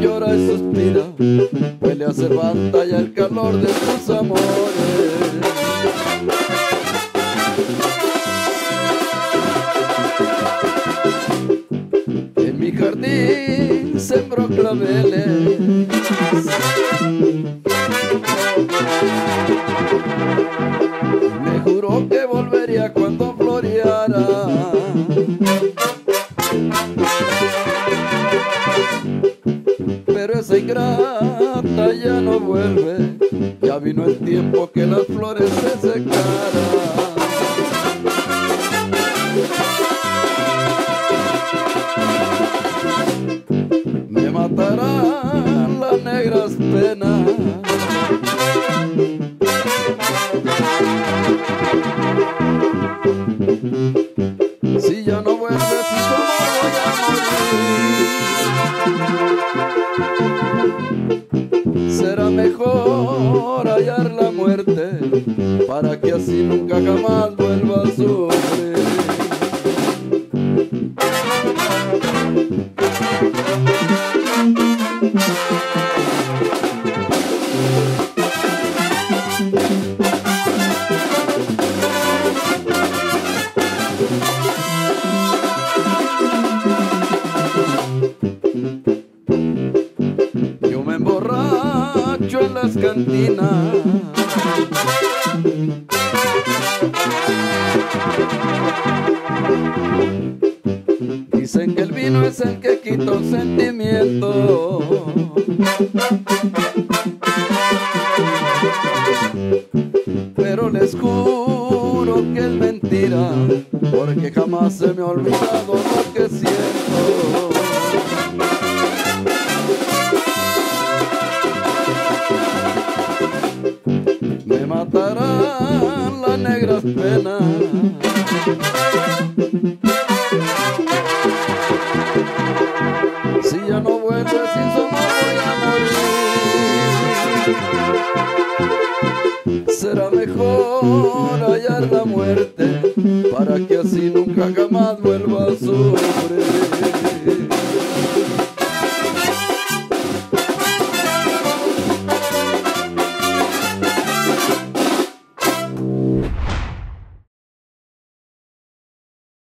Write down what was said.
llora y suspira, pues le hace batalla el calor de tus amores. En mi jardín sembró claveles. Me juró que volvería cuando floreara. Esa ingrata ya no vuelve. Ya vino el tiempo que las flores se secaran. me matarán las negras penas. Así nunca jamás vuelva a sufrir. En las cantinas. Dicen que el vino es el que quita un sentimiento. Pero les juro que es mentira, porque jamás se me ha olvidado lo que siento. me matarán las negras penas. Si ya no vuelves sin su amor voy a morir. Será mejor hallar la muerte para que así nunca jamás vuelva a sufrir.